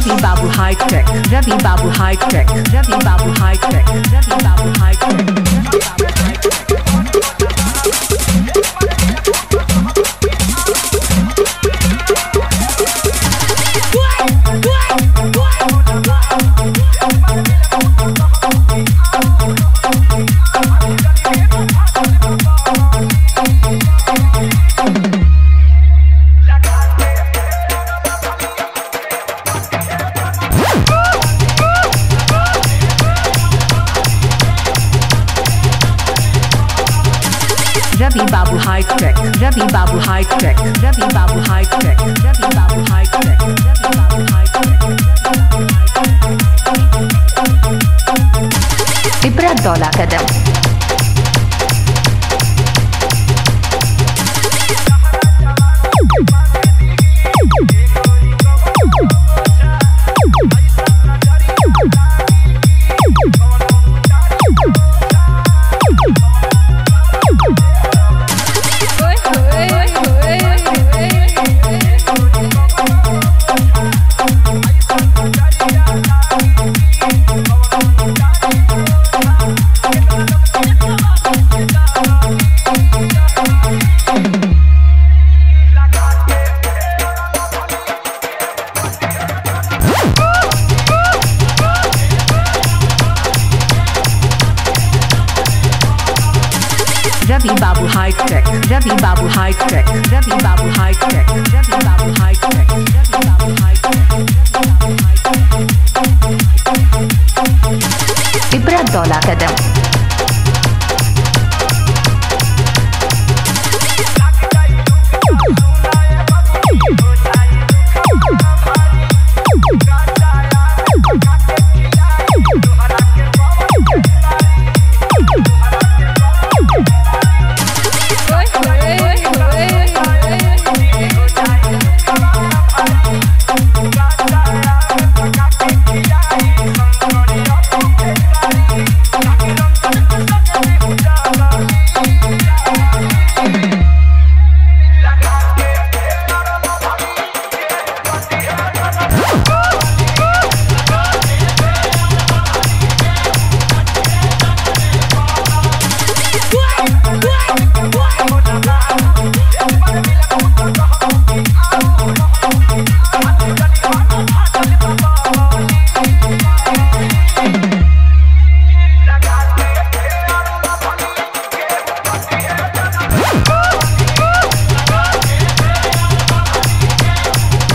Ravi Babu Hi Tech, Ravi Babu Hi Tech, Ravi Babu Hi Tech, Ravi Babu Hi Tech, Ravi Babu Hi Tech, Ravi Babu Hi Tech, Ravi Babu Hi Tech, Ravi Babu Hi Tech, Ravi Babu Hi Tech, Ravi Babu Hi Tech, Ravi Babu Hi Tech, Ravi Babu Hi Tech,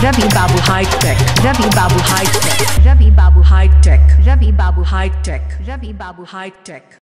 Ravi Babu Hi Tech, Ravi Babu Hi Tech, Ravi Babu Hi Tech, Ravi Babu Hi Tech, Ravi Babu Hi Tech.